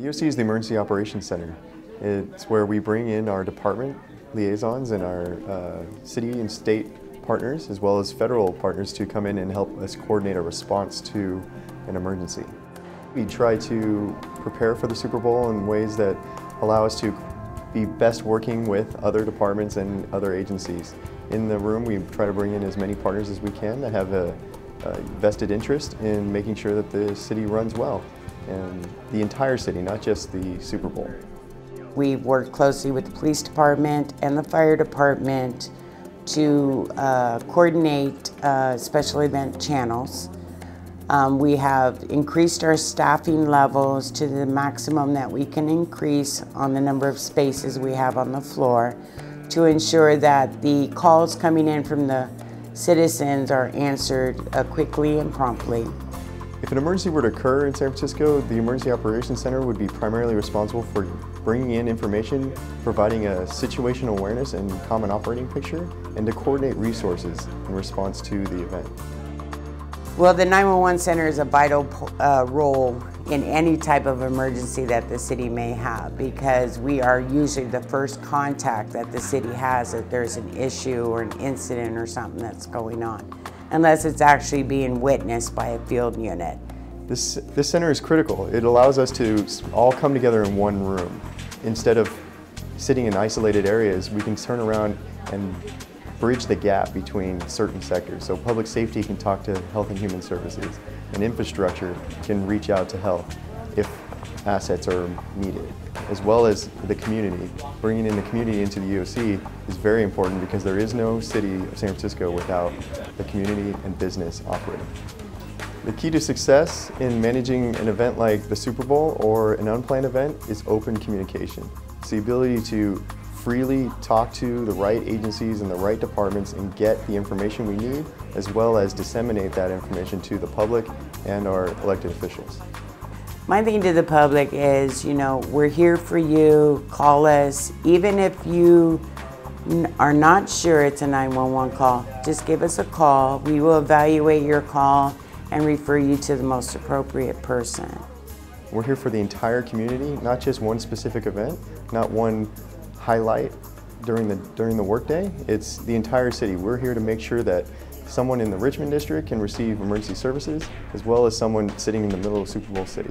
EOC is the Emergency Operations Center. It's where we bring in our department liaisons and our uh, city and state partners, as well as federal partners, to come in and help us coordinate a response to an emergency. We try to prepare for the Super Bowl in ways that allow us to be best working with other departments and other agencies. In the room, we try to bring in as many partners as we can that have a, a vested interest in making sure that the city runs well, and the entire city, not just the Super Bowl. We work closely with the police department and the fire department to uh, coordinate uh, special event channels. Um, we have increased our staffing levels to the maximum that we can increase on the number of spaces we have on the floor to ensure that the calls coming in from the citizens are answered uh, quickly and promptly. If an emergency were to occur in San Francisco, the Emergency Operations Center would be primarily responsible for bringing in information, providing a situational awareness and common operating picture, and to coordinate resources in response to the event. Well, the 911 Center is a vital uh, role in any type of emergency that the city may have because we are usually the first contact that the city has if there's an issue or an incident or something that's going on unless it's actually being witnessed by a field unit. This, this center is critical. It allows us to all come together in one room. Instead of sitting in isolated areas, we can turn around and bridge the gap between certain sectors. So public safety can talk to health and human services, and infrastructure can reach out to health if assets are needed, as well as the community. Bringing in the community into the EOC is very important because there is no city of San Francisco without the community and business operating. The key to success in managing an event like the Super Bowl or an unplanned event is open communication. It's the ability to freely talk to the right agencies and the right departments and get the information we need, as well as disseminate that information to the public and our elected officials. My thing to the public is, you know, we're here for you. Call us. Even if you are not sure it's a 911 call, just give us a call. We will evaluate your call and refer you to the most appropriate person. We're here for the entire community, not just one specific event, not one highlight during the, during the workday. It's the entire city. We're here to make sure that someone in the Richmond district can receive emergency services, as well as someone sitting in the middle of Super Bowl City.